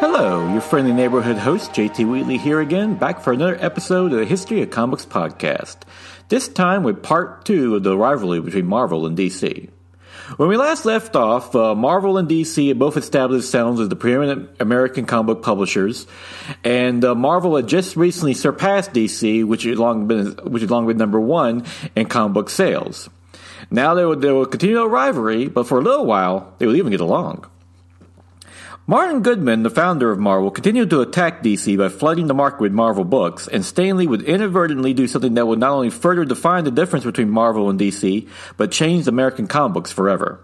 Hello, your friendly neighborhood host JT Wheatley here again, back for another episode of the History of Comics podcast. This time with part two of the rivalry between Marvel and DC. When we last left off, uh, Marvel and DC had both established themselves as the preeminent American comic book publishers, and uh, Marvel had just recently surpassed DC, which had long been which had long been number one in comic book sales. Now they would, they would continue their rivalry, but for a little while they would even get along. Martin Goodman, the founder of Marvel, continued to attack DC by flooding the market with Marvel books, and Stan Lee would inadvertently do something that would not only further define the difference between Marvel and DC, but change American comic books forever.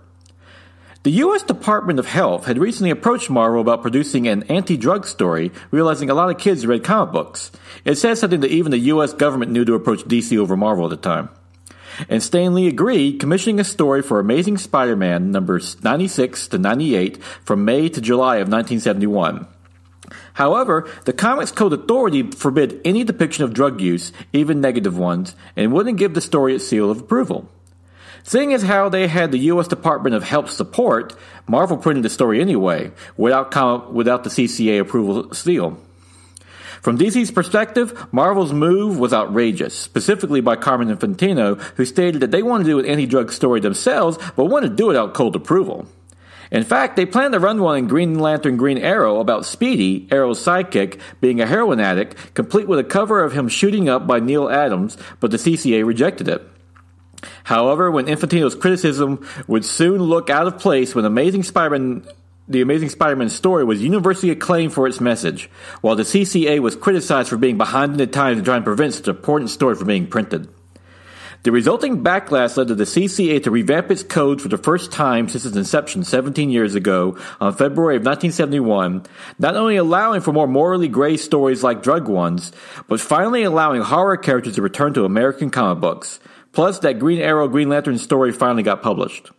The U.S. Department of Health had recently approached Marvel about producing an anti drug story, realizing a lot of kids read comic books. It says something that even the U.S. government knew to approach DC over Marvel at the time and Stan Lee agreed, commissioning a story for Amazing Spider Man numbers 96 to 98 from May to July of 1971. However, the Comics Code Authority forbid any depiction of drug use, even negative ones, and wouldn't give the story its seal of approval. Seeing as how they had the U.S. Department of Health support, Marvel printed the story anyway, without, com- without the CCA approval seal. From DC's perspective, Marvel's move was outrageous, specifically by Carmen Infantino, who stated that they wanted to do an anti-drug story themselves, but wanted to do it without Code approval. In fact, they planned to run one in Green Lantern Green Arrow about Speedy, Arrow's sidekick, being a heroin addict, complete with a cover of him shooting up by Neal Adams, but the CCA rejected it. However, when Infantino's criticism would soon look out of place when Amazing Spider-Man the Amazing Spider-Man story was universally acclaimed for its message, while the CCA was criticized for being behind in the times and trying to prevent such an important story from being printed. The resulting backlash led to the CCA to revamp its code for the first time since its inception 17 years ago on February of 1971, not only allowing for more morally gray stories like drug ones, but finally allowing horror characters to return to American comic books. Plus, that Green Arrow Green Lantern story finally got published.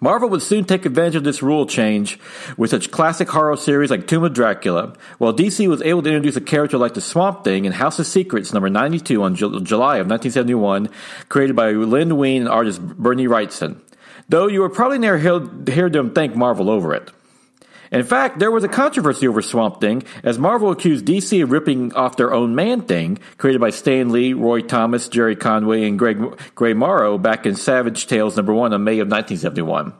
Marvel would soon take advantage of this rule change with such classic horror series like Tomb of Dracula, while DC was able to introduce a character like the Swamp Thing in House of Secrets number 92 on Ju- July of 1971, created by Len Wein and artist Bernie Wrightson. Though you would probably never hear them thank Marvel over it. In fact, there was a controversy over Swamp Thing, as Marvel accused DC of ripping off their own Man Thing, created by Stan Lee, Roy Thomas, Gerry Conway, and Greg Gray Morrow back in Savage Tales number one in May of 1971.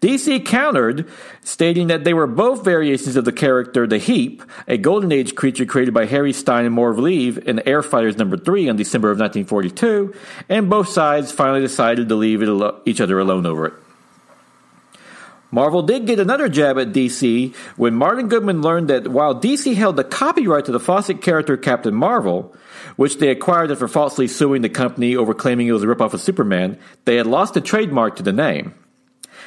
DC countered, stating that they were both variations of the character The Heap, a Golden Age creature created by Harry Stein and Mort Leav in Air Fighters number 3 in December of 1942, and both sides finally decided to leave each other alone over it. Marvel did get another jab at DC when Martin Goodman learned that while DC held the copyright to the Fawcett character Captain Marvel, which they acquired after falsely suing the company over claiming it was a ripoff of Superman, they had lost the trademark to the name.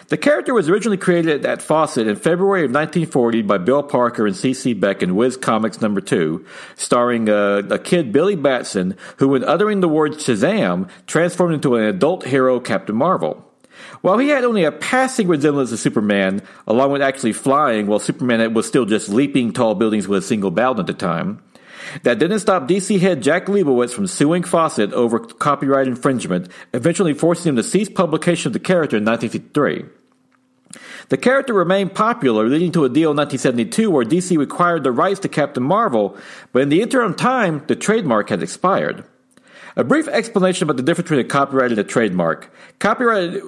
The character was originally created at Fawcett in February of 1940 by Bill Parker and C.C. Beck in Whiz Comics number 2, starring uh, a kid Billy Batson, who when uttering the word Shazam, transformed into an adult hero Captain Marvel. While he had only a passing resemblance to Superman, along with actually flying, while Superman was still just leaping tall buildings with a single bound at the time, that didn't stop DC head Jack Liebowitz from suing Fawcett over copyright infringement, eventually forcing him to cease publication of the character in 1953. The character remained popular, leading to a deal in 1972 where DC acquired the rights to Captain Marvel, but in the interim time, the trademark had expired. A brief explanation about the difference between a copyright and a trademark. Copyright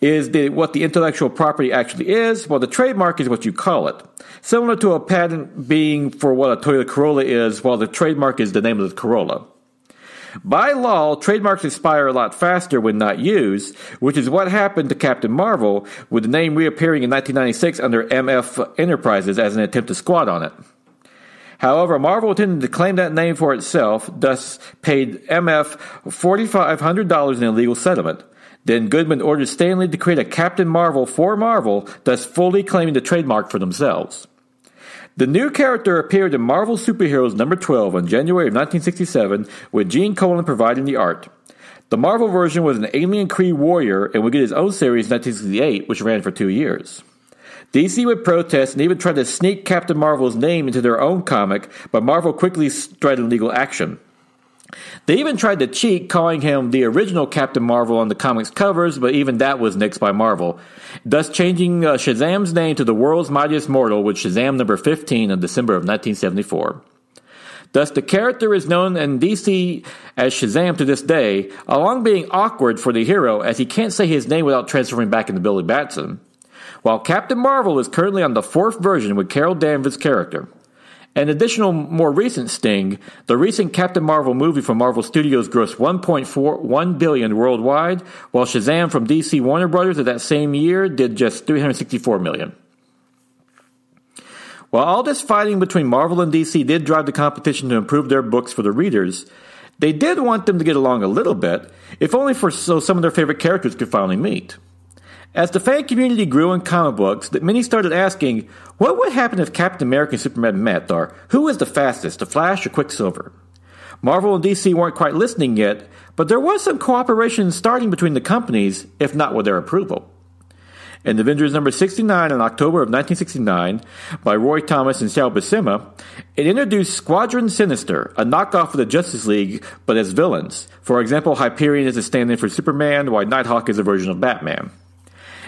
is the, what the intellectual property actually is, while the trademark is what you call it. Similar to a patent being for what a Toyota Corolla is, while the trademark is the name of the Corolla. By law, trademarks expire a lot faster when not used, which is what happened to Captain Marvel, with the name reappearing in 1996 under MF Enterprises as an attempt to squat on it. However, Marvel intended to claim that name for itself, thus paid MF $4,500 in a legal settlement. Then Goodman ordered Stan Lee to create a Captain Marvel for Marvel, thus fully claiming the trademark for themselves. The new character appeared in Marvel Superheroes number 12 on January of 1967, with Gene Colan providing the art. The Marvel version was an alien Kree warrior and would get his own series in 1968, which ran for two years. DC would protest and even try to sneak Captain Marvel's name into their own comic, but Marvel quickly started legal action. They even tried to cheat, calling him the original Captain Marvel on the comics covers, but even that was nixed by Marvel, thus changing uh, Shazam's name to the World's Mightiest Mortal with Shazam number 15 in December of 1974. Thus, the character is known in DC as Shazam to this day, along being awkward for the hero as he can't say his name without transforming back into Billy Batson. While Captain Marvel is currently on the fourth version with Carol Danvers' character. An additional, more recent sting, the recent Captain Marvel movie from Marvel Studios grossed 1.41 billion worldwide, while Shazam from DC Warner Brothers of that same year did just 364 million. While all this fighting between Marvel and DC did drive the competition to improve their books for the readers, they did want them to get along a little bit, if only for so some of their favorite characters could finally meet. As the fan community grew in comic books, many started asking, what would happen if Captain America and Superman met, or who was the fastest, the Flash or Quicksilver? Marvel and DC weren't quite listening yet, but there was some cooperation starting between the companies, if not with their approval. In Avengers number 69 in October of 1969, by Roy Thomas and Sal Buscema, it introduced Squadron Sinister, a knockoff of the Justice League, but as villains. For example, Hyperion is a stand-in for Superman, while Nighthawk is a version of Batman.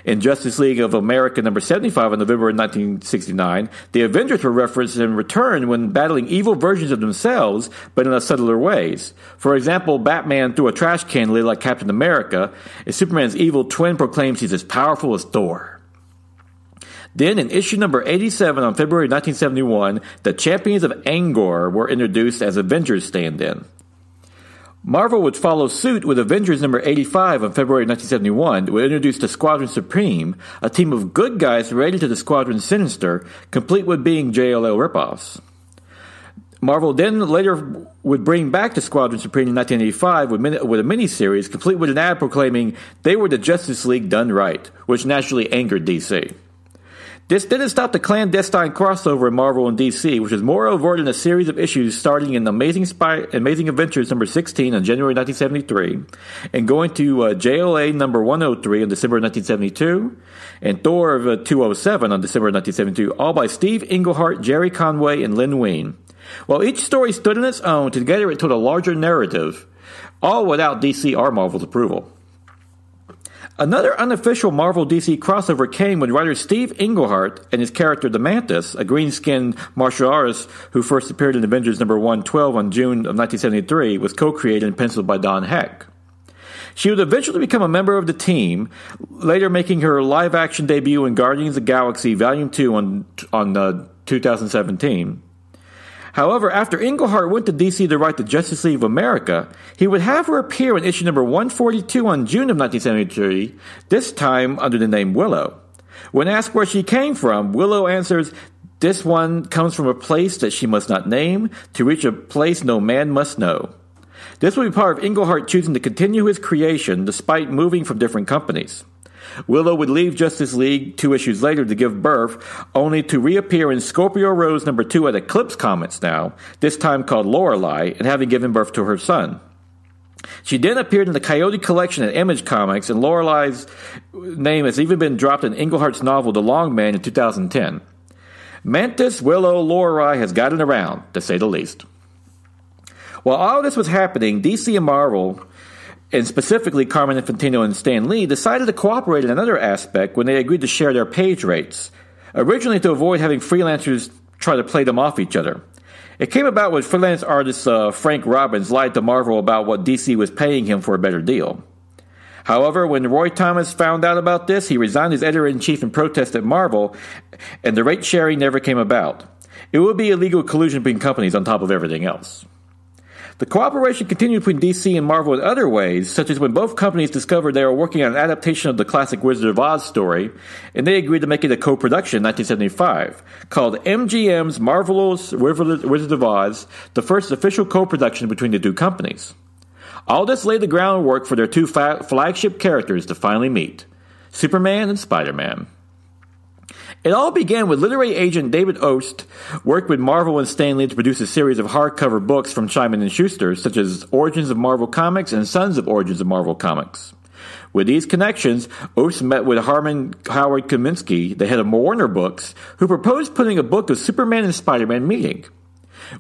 In Justice League of America number 75 in November 1969, the Avengers were referenced in return when battling evil versions of themselves, but in a subtler ways. For example, Batman threw a trash can lid like Captain America, and Superman's evil twin proclaims he's as powerful as Thor. Then, in issue number 87 on February 1971, the Champions of Angor were introduced as Avengers stand in. Marvel would follow suit with Avengers number 85 on February 1971, would introduce the Squadron Supreme, a team of good guys related to the Squadron Sinister, complete with being JLA ripoffs. Marvel then later would bring back the Squadron Supreme in 1985 with, with a miniseries, complete with an ad proclaiming they were the Justice League done right, which naturally angered DC. This didn't stop the clandestine crossover in Marvel and DC, which was more overt in a series of issues starting in Amazing, Spy- Amazing Adventures number 16 in January 1973, and going to uh, JLA number 103 in December 1972, and Thor of uh, 207 on December 1972, all by Steve Englehart, Gerry Conway, and Len Wein. While each story stood on its own, together it told a larger narrative, all without DC or Marvel's approval. Another unofficial Marvel DC crossover came when writer Steve Englehart and his character the Mantis, a green skinned martial artist who first appeared in Avengers number 112 on June of 1973, was co created and penciled by Don Heck. She would eventually become a member of the team, later making her live action debut in Guardians of the Galaxy Volume 2 on, on uh, 2017. However, after Englehart went to DC to write the Justice League of America, he would have her appear in issue number 142 on June of 1973, this time under the name Willow. When asked where she came from, Willow answers, This one comes from a place that she must not name, to reach a place no man must know. This would be part of Englehart choosing to continue his creation despite moving from different companies. Willow would leave Justice League two issues later to give birth, only to reappear in Scorpio Rose number two at Eclipse Comics now, this time called Lorelei, and having given birth to her son. She then appeared in the Coyote Collection at Image Comics, and Lorelei's name has even been dropped in Englehart's novel The Long Man in 2010. Mantis, Willow, Lorelei has gotten around, to say the least. While all this was happening, DC and Marvel and specifically Carmen Infantino and Stan Lee, decided to cooperate in another aspect when they agreed to share their page rates, originally to avoid having freelancers try to play them off each other. It came about when freelance artist uh, Frank Robbins lied to Marvel about what DC was paying him for a better deal. However, when Roy Thomas found out about this, he resigned as editor in chief in protest at Marvel, and the rate sharing never came about. It would be illegal collusion between companies on top of everything else. The cooperation continued between DC and Marvel in other ways, such as when both companies discovered they were working on an adaptation of the classic Wizard of Oz story, and they agreed to make it a co-production in 1975, called MGM's Marvelous Wizard of Oz, the first official co-production between the two companies. All this laid the groundwork for their two flagship characters to finally meet, Superman and Spider-Man. It all began with literary agent David Obst worked with Marvel and Stan Lee to produce a series of hardcover books from Simon and Schuster, such as Origins of Marvel Comics and Sons of Origins of Marvel Comics. With these connections, Obst met with Harmon Howard Kaminsky, the head of Warner Books, who proposed putting a book of Superman and Spider-Man meeting.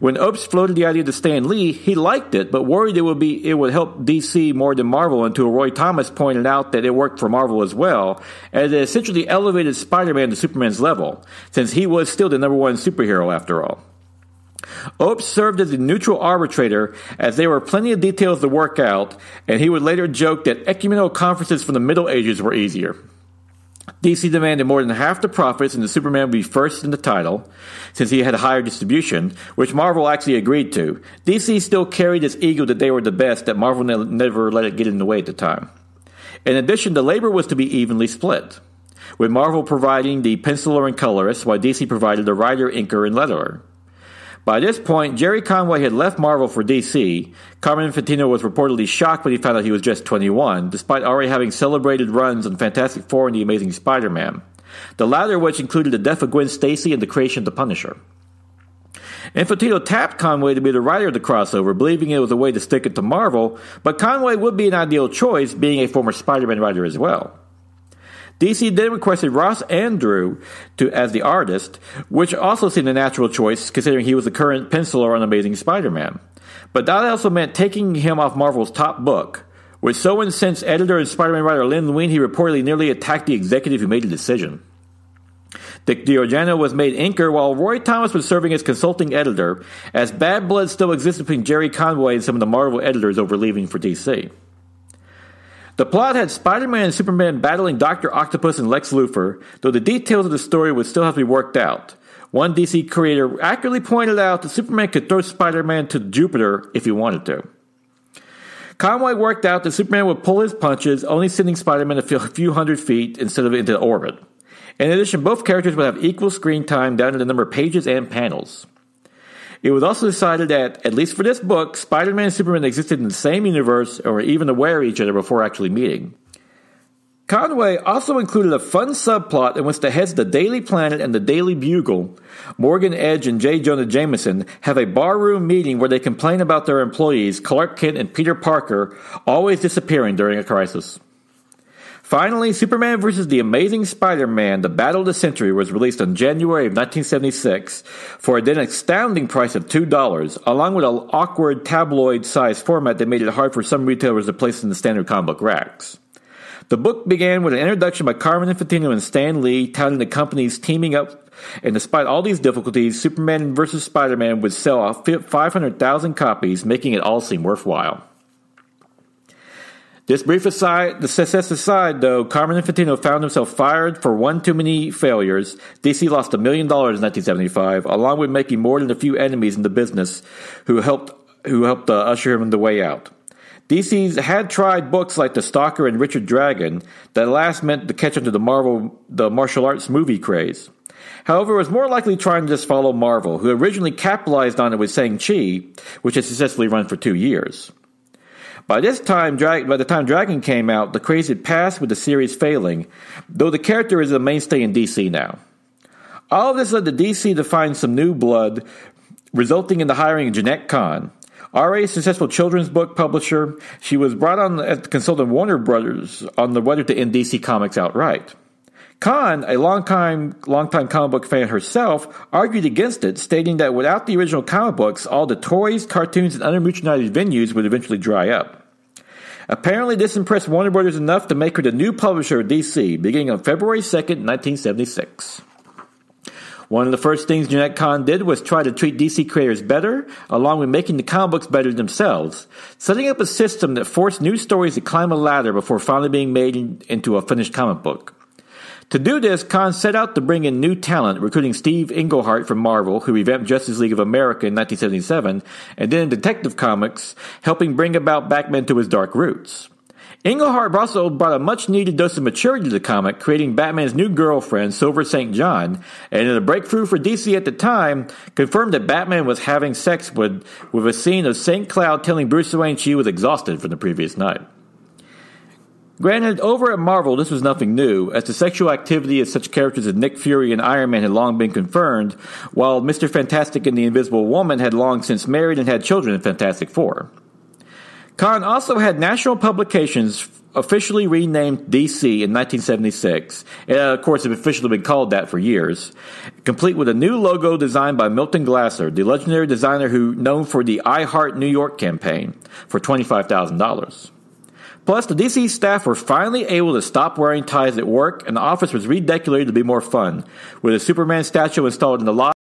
When Obst floated the idea to Stan Lee, he liked it, but worried it would be it would help DC more than Marvel until Roy Thomas pointed out that it worked for Marvel as well, as it essentially elevated Spider-Man to Superman's level, since he was still the number one superhero after all. Obst served as a neutral arbitrator as there were plenty of details to work out, and he would later joke that ecumenical conferences from the Middle Ages were easier. DC demanded more than half the profits and the Superman would be first in the title, since he had higher distribution, which Marvel actually agreed to. DC still carried its ego that they were the best, that Marvel ne- never let it get in the way at the time. In addition, the labor was to be evenly split, with Marvel providing the penciler and colorist, while DC provided the writer, inker, and letterer. By this point, Gerry Conway had left Marvel for DC. Carmen Infantino was reportedly shocked when he found out he was just 21, despite already having celebrated runs on Fantastic Four and The Amazing Spider Man, the latter of which included the death of Gwen Stacy and the creation of the Punisher. Infantino tapped Conway to be the writer of the crossover, believing it was a way to stick it to Marvel, but Conway would be an ideal choice, being a former Spider Man writer as well. DC then requested Ross Andru to as the artist, which also seemed a natural choice considering he was the current penciler on Amazing Spider-Man. But that also meant taking him off Marvel's top book, which so incensed editor and Spider-Man writer Len Wein he reportedly nearly attacked the executive who made the decision. Dick Giordano was made inker while Roy Thomas was serving as consulting editor, as bad blood still existed between Gerry Conway and some of the Marvel editors over leaving for DC. The plot had Spider Man and Superman battling Dr. Octopus and Lex Luthor, though the details of the story would still have to be worked out. One DC creator accurately pointed out that Superman could throw Spider Man to Jupiter if he wanted to. Conway worked out that Superman would pull his punches, only sending Spider Man a few hundred feet instead of into orbit. In addition, both characters would have equal screen time down to the number of pages and panels. It was also decided that, at least for this book, Spider Man and Superman existed in the same universe or were even aware of each other before actually meeting. Conway also included a fun subplot in which the heads of the Daily Planet and the Daily Bugle, Morgan Edge and J. Jonah Jameson, have a barroom meeting where they complain about their employees, Clark Kent and Peter Parker, always disappearing during a crisis. Finally, Superman vs. The Amazing Spider Man, The Battle of the Century, was released in January of 1976 for a then astounding price of $2, along with an awkward tabloid sized format that made it hard for some retailers to place in the standard comic book racks. The book began with an introduction by Carmen Infantino and Stan Lee touting the companies teaming up, and despite all these difficulties, Superman vs. Spider Man would sell 500,000 copies, making it all seem worthwhile. This brief aside, the success aside, though, Carmen Infantino found himself fired for one too many failures. DC lost a million dollars in 1975, along with making more than a few enemies in the business who helped who helped uh, usher him the way out. DC's had tried books like The Stalker and Richard Dragon that last meant to catch on to the Marvel the martial arts movie craze. However, it was more likely trying to just follow Marvel, who originally capitalized on it with Shang-Chi, which had successfully run for two years. By this time, Drag- by the time Dragon came out, the craze had passed with the series failing, though the character is a mainstay in DC now. All of this led to DC to find some new blood, resulting in the hiring of Jenette Kahn. A successful children's book publisher, she was brought on as consultant Warner Brothers on the whether to end DC Comics outright. Kahn, a longtime, longtime comic book fan herself, argued against it, stating that without the original comic books, all the toys, cartoons, and other merchandise venues would eventually dry up. Apparently, this impressed Warner Brothers enough to make her the new publisher of DC, beginning on February 2nd, 1976. One of the first things Jenette Kahn did was try to treat DC creators better, along with making the comic books better themselves, setting up a system that forced new stories to climb a ladder before finally being made into a finished comic book. To do this, Kahn set out to bring in new talent, recruiting Steve Englehart from Marvel, who revamped Justice League of America in 1977, and then Detective Comics, helping bring about Batman to his dark roots. Englehart also brought a much needed dose of maturity to the comic, creating Batman's new girlfriend, Silver St. John, and in a breakthrough for DC at the time, confirmed that Batman was having sex with, with a scene of St. Cloud telling Bruce Wayne she was exhausted from the previous night. Granted, over at Marvel, this was nothing new, as the sexual activity of such characters as Nick Fury and Iron Man had long been confirmed, while Mr. Fantastic and the Invisible Woman had long since married and had children in Fantastic Four. Kahn also had national publications officially renamed DC in 1976. And of course, it's officially been called that for years. Complete with a new logo designed by Milton Glaser, the legendary designer who known for the I Heart New York campaign, for $25,000. Plus, the DC staff were finally able to stop wearing ties at work, and the office was redecorated to be more fun, with a Superman statue installed in the lobby